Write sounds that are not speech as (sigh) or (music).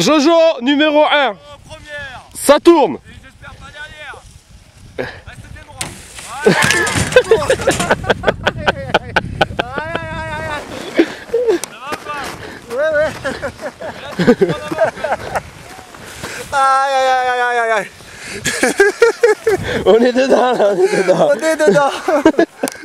Jojo, numéro 1. Ça tourne. Et j'espère pas derrière. Reste tes. Ouais, ouais. (laughs) Aïe, aïe, aïe, aïe, aïe, aïe. On est dedans là, on est dedans. On est dedans. (laughs)